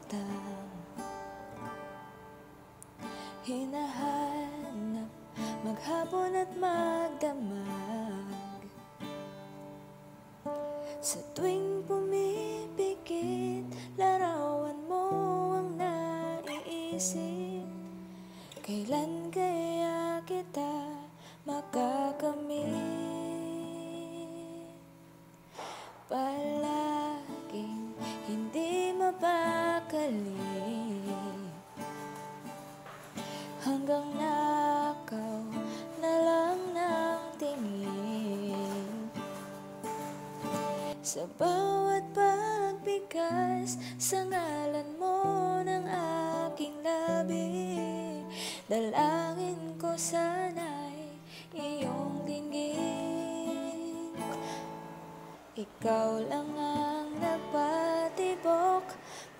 kita Hinahanap maghapon at magdamag Sa tuwing pumipikit Larawan mo ang naiisip. Kailan mapakali Hanggang nakaw na lang ng tingin. Sa bawat pagbigas Sa ngalan mo ng aking labi Dalangin ko sana'y iyong dinggin. Ikaw lang ang nagpatibok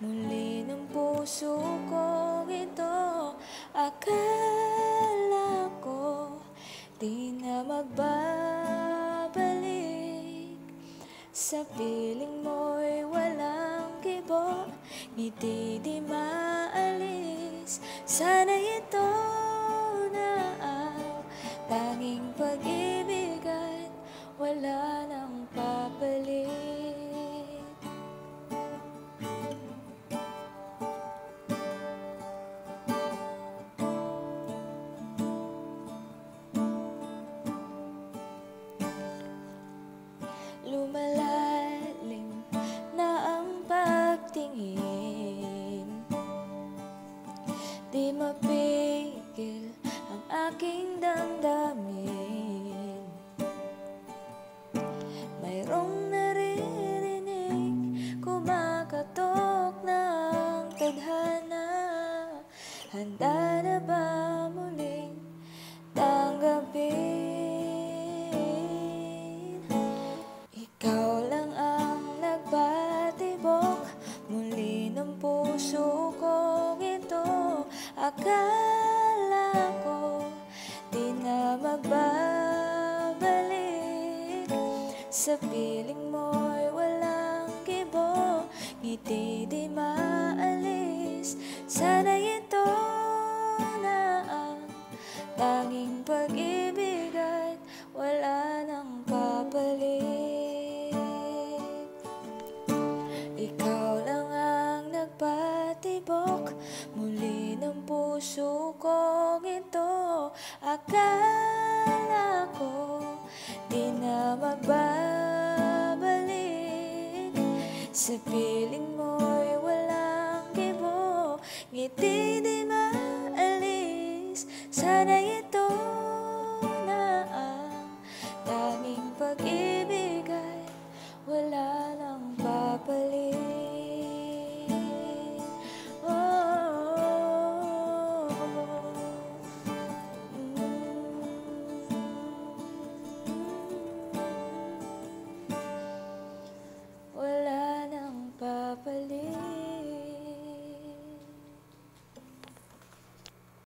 Muli ng puso kong ito Akala ko di na magbabalik. Sa piling mo'y walang kibo Ngiti di maalis. Sana ito na ang tanging pag-ibig at wala pagtingin Di mapigil ang aking damdamin Akala ko di na magbabalik. Sa piling mo'y walang kibo Ngiti di maalis. Sana ito na ang tanging pag-ibig ikaw lang ang nagpatibok Muli ng puso ito Akala ko di na magbabalik. Sa piling